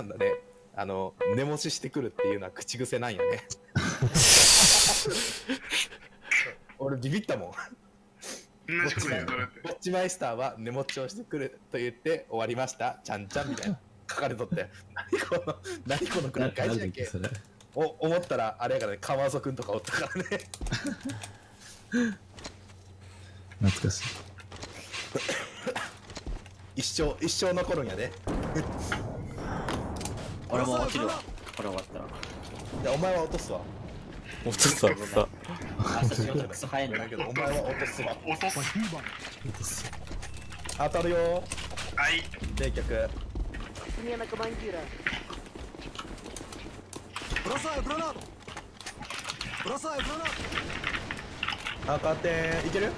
なんだね。あの寝持ちしてくるっていうのは口癖なんやね。俺ビビったもん。同じこと言うとだって。ウォッチマイスターは寝持ちをしてくると言って終わりました。ちゃんちゃんみたいな。書かれとって。何この何この繰り返しだっけお思ったらあれやからね川曽くんとかおったからね。懐かしい。一生一生残るんやね俺も落ちるわ。これ終わったら。いお前は落とすわ。落とすわ。落とすわ。足音クソ早いんだ。けどお前は落とすわ。落とす落とす当たるよ。はい。冷却。ブラサイブラナードブラサイブラナード当たっていける？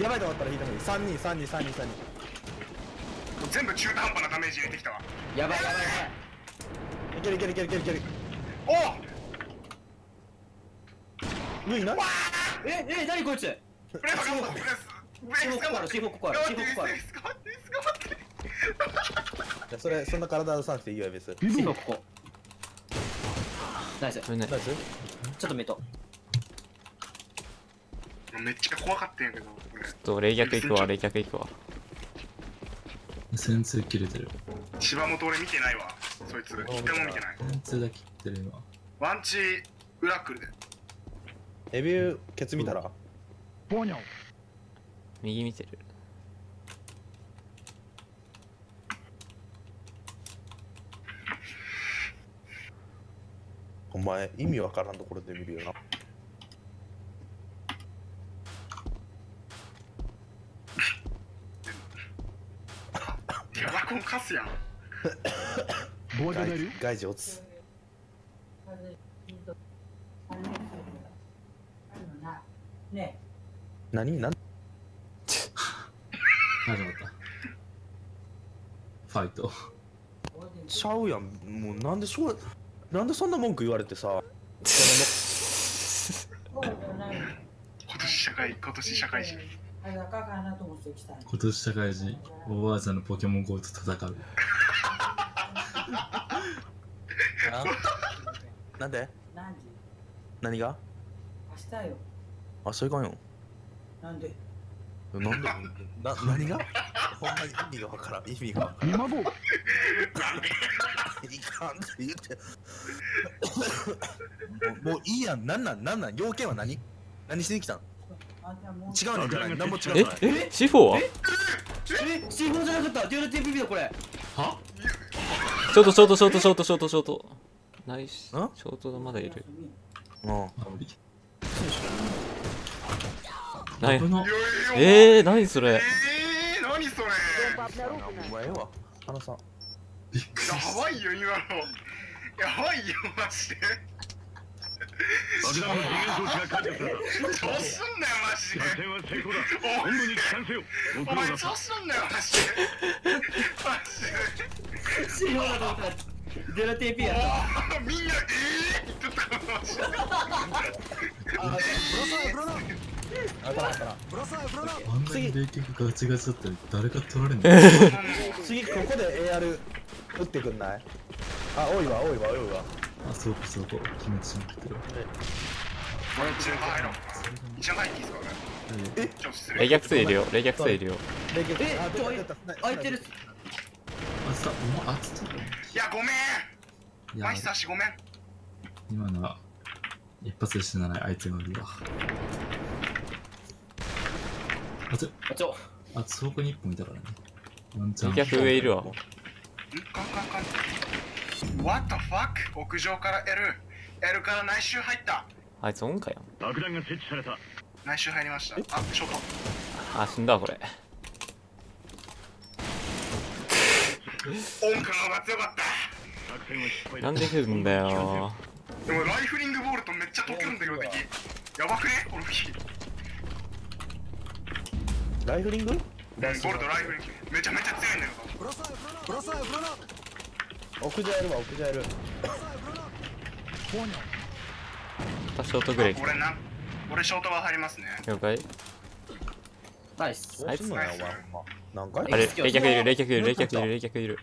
やばいと思ったら引いてもいい。3人3人3人3人全部中途半端なダメージ入れてきたわ。やばいやばいやばい。けるいけるいけるいけるいける。お無理な？ばいええ何こいつ？プレス頑張ってプレスブレース頑張ってシーフォーここあるシーフォーここある頑張って頑張って。じゃあそれそんな体出さなくていいよ別にシーフォーここ。ナイス。ス？ちょっと見とめっちゃ怖かったんやけどこれ。ちょっと冷却行くわ冷却行くわ。先通切れてる。芝本俺見てないわそいつ一回も見てない。先通だけ切ってる今。ワンチ裏来るで。レビューケツ見たら？右見てる。お前意味わからんところで見るよな。ヤバコンカスやん 外外事落ち何？何？始まった。ファイト。ちゃうやん。もうなんでしょう？なんでそんな文句言われてさ？今年社会今年社会人。今年社会人おばあちゃんのポケモン GO と戦う。あ なんで？何時？何が？明日よ。あそういかんよ。なんで？なんで？な 何が？ほんまに意味がわからん。意味がわからん。いかんって言って。もうもういいやん。なんなん？なんなん？要件は何？何しに来たん？違うねん。じゃない何も違うじゃえないえ C4 はえ？シー？フォーじゃなかった。デュアル TPP だこれ。は？ショートショートショートショートショートショート。ナイス。ショートがまだいる。うん何えー、何それ？えー、何それ？お前は花さやばいよ今の。やばいよマジで。たうすんだよマジ本にようすんだよマジだやったみんなええ、ああんなに冷却ガチガチだったら誰か取られんの次ここで AR 打ってくんないあ多いわ多いわ多いわあそうかそうか。気持ちよくてる。一応入ろう一応入っていいですかえちょっと失礼冷却数いるよ冷却数いるよ冷却え？ちょあ出た出た。空いてる。あつたお前あつたいやごめん。マイスターしごめん。今のは一発で死なないあいつがいるわあつあちょ。あそこに一本いたからね。ワンチャン。冷却上いるわ。ん？カンカンカン What the fuck? 屋上から L L から内周入った。あいつオンかよ。爆弾が設置された。内周入りました。あショートあ死んだこれ。音感が強かった。なんで来るんだよ。でもライフリングボールとめっちゃ溶けるんだけど敵。やばくね？この敵ライフリング？うんボルトライフリング。めちゃめちゃ強いんだけど屋上やるわ屋上やる。私ショートグレイ俺な。俺ショートは入りますね。了解。ナイス。あいつもやお前何回？あれ冷却いる冷却いる冷却いる冷却いる。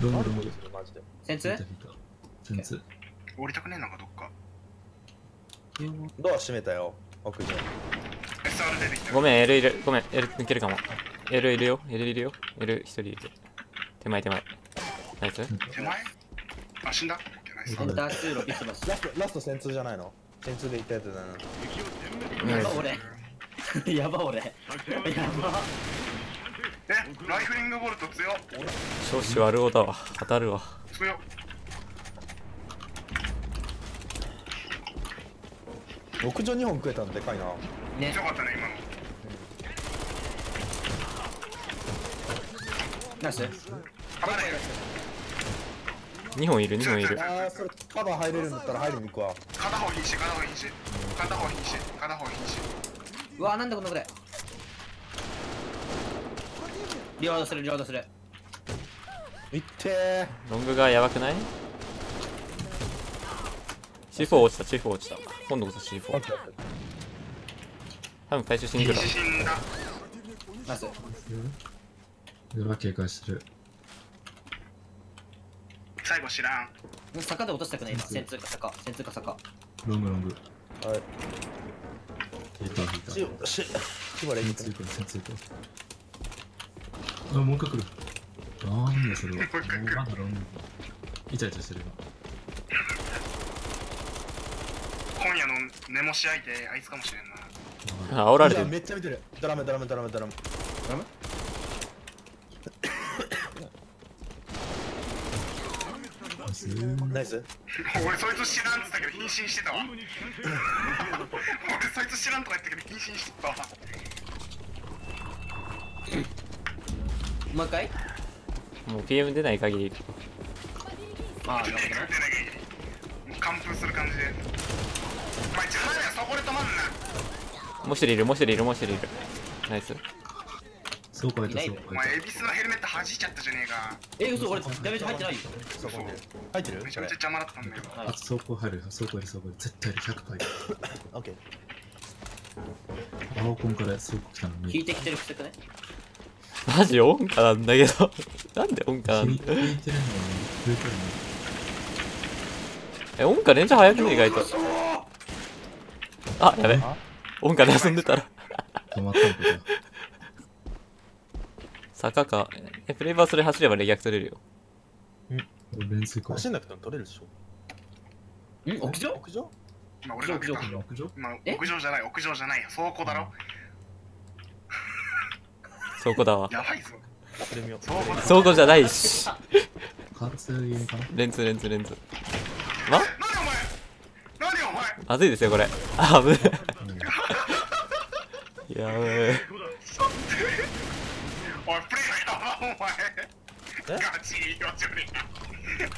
どうもどうもマジで先生先生降りたくねえのかどっかドア閉めたよ屋上ごめん L いるごめん L 抜けるかも L いるよ L いるよ L 一人いる手前手前ナイス手前？あ死んだ？センター通路ビスマスラストラスト戦通じゃないの？戦通で行ったやつだな。やば俺。やば俺。やば。えライフリングボルト強っ。調子悪おだわ。当たるわ。強っ。屋上2本食えたのでかいな。ね。強かったね今の。ナイス。離れ2本いる2本いるあーそれカバー入れるんだったら入りに行くわ片方瀕死片方瀕死片方瀕死片方瀕死うわなんだこのこれリロードするリロードするいってーロングがやばくない ?C4 落ちた C4 落ちた今度こそ C4 多分回収しに来る瀕死死んだナ警戒してる。最後知らん坂で落としたくない今先通か坂先通か坂ロングロング。はい聞いた聞いた。しししばらく先行こう、先行こう。あ、もう一回来る。なんだそれは。もう一回来るまだロング。イチャイチャしてる今夜の寝もし相手あいつかもしれんな今。あ煽られてるめっちゃ見てるドラムドラムドラムドラムドラム？ナイス。俺そいつ知らんっつったけど瀕死してたわ。俺そいつ知らんとか言ったけど瀕死してたわ。もう一回？もう PM 出ない限り。ああなるほどねもう完封する感じで。お前邪魔だよそこで止まんな。もう一人いるもう一人いるもう一人いる。ナイスそうかいた、そうお前エビスのヘルメット弾いちゃったじゃねえか。え嘘俺ダメージ入ってないよ。そこに入ってる？めちゃめちゃ邪魔だったんだよ。た。あ、走行入る、走行入る、走行入る。絶対いる、100回。オッケー。青コンから走行来たのに。引いてきてるくせくね。マジ音感なんだけど。なんで音感なんだ引いてるのに、増えてるのえ音感連チャン早くね意外と。あやべ。音感で遊んでたら。に。止まったのかじゃ坂か。えプレイバーそれ走れば冷却取れるよ。俺レンズ行こう。走んなくても取れるでしょ。ん屋上？屋上？今俺が開けた。屋上屋上？今え？屋上じゃない。屋上じゃないよ。倉庫だろ。そこだわ。やばいぞ。倉庫じゃないし。カーツ入れかな？レンズレンズレンズ。ま何お前？何お前？まずいですよこれ。あ危ねえ。やべえおいプレイがやばお前え？ガチいいよジョニー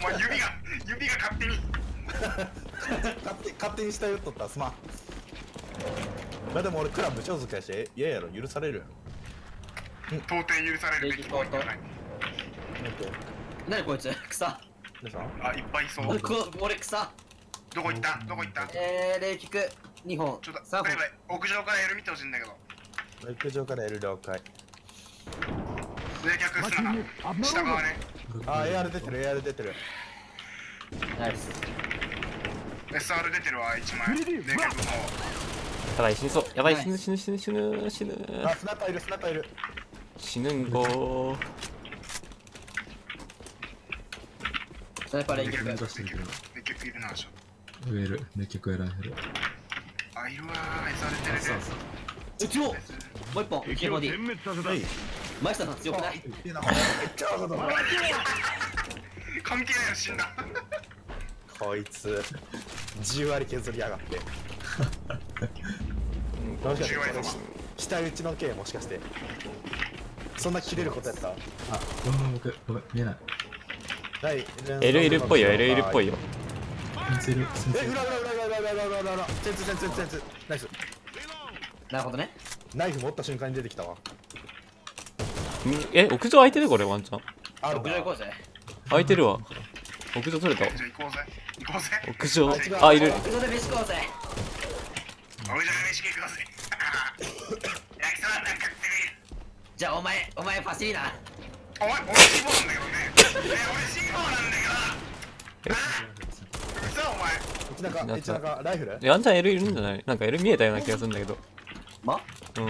お前指が指が勝手に。勝手勝手に下言っとったすまん。まあでも俺クラブ超塚やしえ嫌やろ許されるやろ。到底許されるべき行為ではない。何こいつ？草。あいっぱいいそう。こ俺草。どこ行った？どこ行った？ちょえー、霊菊2本。っと3本やばい屋上からエル見てほしいんだけど。陸上から L 了解冷却すな。下側ね。あー AR 出てる AR 出てる。ナイス。SR 出てるわ1枚。冷却の方。やばい死にそうやばい死ぬ死ぬ死ぬ死ぬ。死ぬあスナッパーいるスナッパーいる。死ぬんごスナイパー霊冷菊却冷却いるなちょっ上いる、熱血エラー減る。とあいるわ SR 出てる。そうそう。うちももう一本敵を KOD 全滅させたマイスターさん強くない？いいなめっちゃわかった関係ないよ死んだこいつ10割削りやがって。もしかしてこれ下打ちの系もしかして。そんな切れることやった？あ、ごめん僕、ごめん、見えない。ない。L いるっぽいよ L いるっぽいよ。センセえ、る。裏。裏裏裏裏裏裏裏。裏センツセンツセンツセンツナイス。なるほどね。ナイフ持った瞬間に出てきたわ。んえ屋上空いてる？これワンチャンある屋上行こうぜ。空いてるわ。屋上取れた。じゃあ行こうぜ。行こうぜ。屋上。あいる。屋上で飯食おうぜ。俺じゃ飯食うぜ。焼きそばなんか食ってみるじゃあお前お前パシリな。お前俺シーフォーなんだけどね。え俺シーフォーなんだけどお前。一中一中。ライフル？えワンチャン L いるんじゃない？なんか L 見えたような気がするんだけど。ま？うん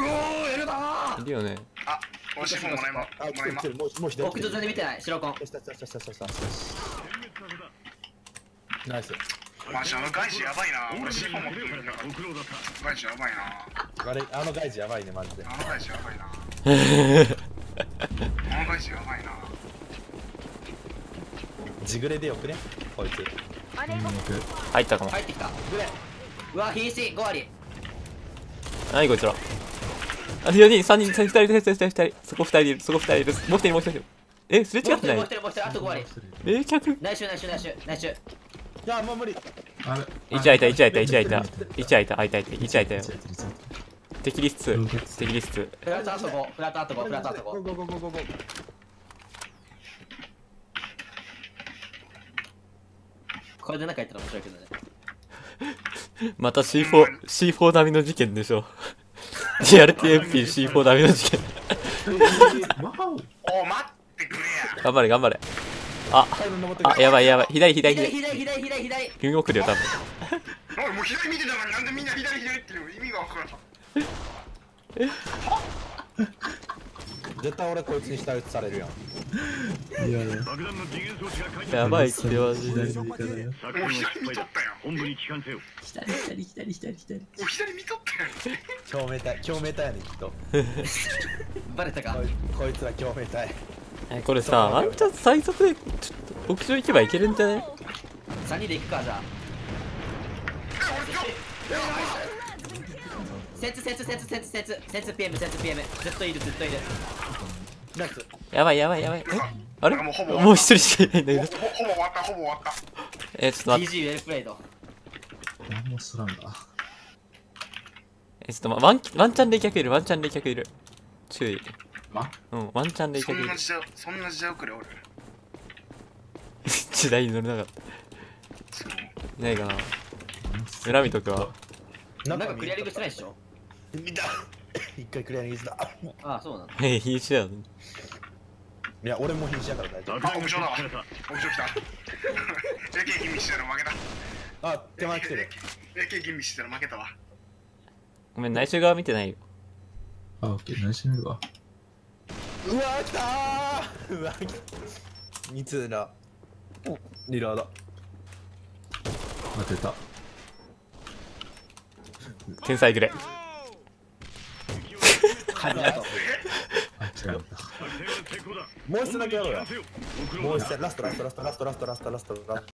うおーやるないるよね。あ俺シーフォーもらいまあ来もらいまも。うもう左屋上全然見てない白コンナイス。マジあの外事やばいな。俺シーフォー持ってるんだから外事やばいな。あれあの外事やばいねマジで。あの外事やばいな。あの外事やばいな。ジグレでよくね？こいつ。入ったかも。入ってきた。うわ瀕死。5割。何こいつらあ4人3人2人2人2人2人そこ2人いる。そこ2人いる。もう1人もう1人えすれ違ってない？人もう一人もう一人あと5割。冷却？内緒内緒内緒内緒。いやもう無理。あれ？1開いた1開いた1開いた。1開いた。開いた1開いた。よ1開いた1開い敵リス2敵リス2フラットあと5フラットあと5フラットあと5ゴーゴーゴーゴーゴー。ゴーこれで中入ったら面白いけどね。また C4、C4 並みの事件でしょ。DRTMP4 並みの事件。わおお待ってくれや頑張れ頑張れ。あ、あ、やばいやばい。左左左左。左左左左君も来るよ、多分。おいもう左見てたのになんでみんな左左っていう意味がわからん絶対俺こいつに下打ちされるやんいやいや爆弾の次元装置が解除やばいってマジで。左の味方だよ作戦は失敗だ本部に帰還せよ左左左左左左見とったよ共鳴体共鳴体やねんきっとバレたかこいつら共鳴体えこれさ、ワンチャン最速で、ちょっと、屋上行けばいけるんじゃね3人で行くかじゃあセンツセンツセンツセンツセンツセンツ PM センツ PM ずっといるずっといるナイスやばいやばいやばい。え？あれ？もうほぼもう一人しかいないんだけど。ほほぼ終わったほぼ終わったえ、ちょっと待って。GG ウェルプレイド何もすらんだえ、ちょっとま、ワン、ワンチャン冷却いる、ワンチャン冷却いる。注意。ま？うん、ワンチャン冷却いるそんな。時代そんな時代遅れおる 時代に乗れなかった。ないかな。村見とくわ。なんかクリアリングしてないでしょ？見た一回クリアリングしたああそうなのえ、必死だよね。いや俺も瀕死やから大丈夫。あ屋上だわ屋上来た。AK 吟味してたら負けた。あ手前来てる。AK 吟味してたら負けたわ。ごめん、内緒側見てないよ。あオッケー何しめるわ。うわー来たー。うわ来た三つだリロード。当てた。天才グレ。あ違うた作戦は成功だもう一つだけやろうよ帰還せよ送ろうもう一つラストラストラストラストラストラストラストラス